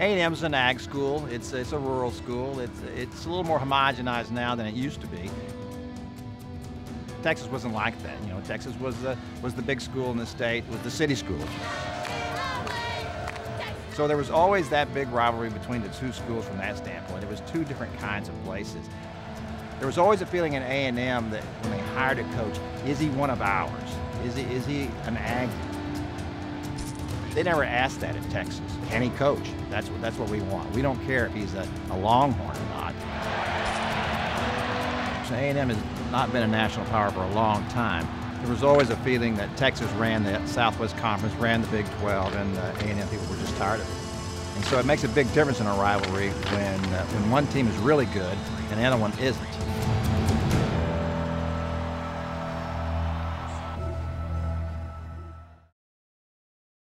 A&M's an ag school. It's, it's a rural school. It's, it's a little more homogenized now than it used to be. Texas wasn't like that. You know, Texas was the, was the big school in the state, was the city school. So there was always that big rivalry between the two schools from that standpoint. It was two different kinds of places. There was always a feeling in A&M that when they hired a coach, is he one of ours? Is he, is he an ag? They never asked that in Texas. Can he coach? That's what, that's what we want. We don't care if he's a, a Longhorn or not. So A&M has not been a national power for a long time. There was always a feeling that Texas ran the Southwest Conference, ran the Big 12, and the A&M people were just tired of it. And so it makes a big difference in a rivalry when, uh, when one team is really good and the other one isn't.